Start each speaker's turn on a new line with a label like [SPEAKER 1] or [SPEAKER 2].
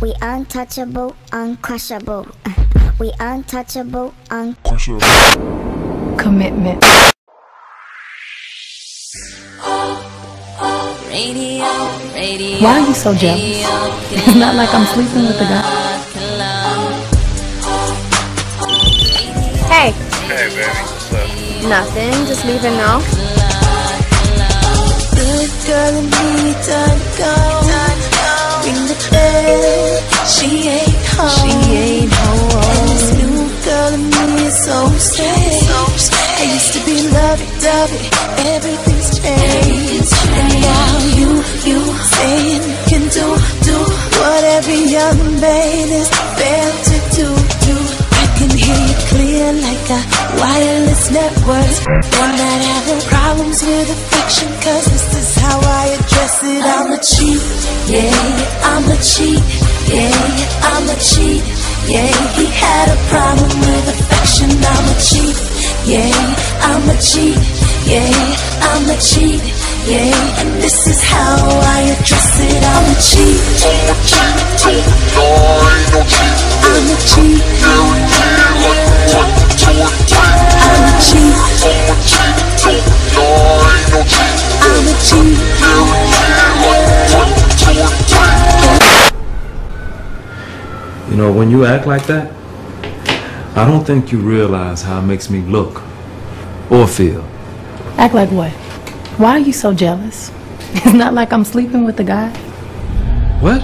[SPEAKER 1] We untouchable, uncrushable. We untouchable, un.
[SPEAKER 2] Commitment.
[SPEAKER 3] Radio, radio,
[SPEAKER 2] Why are you so jealous? It's not like I'm sleeping with the guy.
[SPEAKER 4] Hey,
[SPEAKER 5] Hey, baby, what's up?
[SPEAKER 4] nothing. Just leaving now.
[SPEAKER 3] Good girl and me done gone. So strange. I used to be lovey-dovey, everything's changed. And now you, you saying you can do, do what every young man is failed to do, do. I can hear you clear like a wireless network. One not having problems with affection, cause this is how I address it. I'm a cheat, yeah, I'm a cheat, yeah, I'm a cheat, yeah. He had a yeah, I'm a cheat, yeah. And this is how I address it. I'm a cheat, I'm a cheat, I'm a cheat, I'm a cheat.
[SPEAKER 6] You know, when you act like that, I don't think you realize how it makes me look or feel.
[SPEAKER 2] Act like what? Why are you so jealous? It's not like I'm sleeping with the guy.
[SPEAKER 6] What?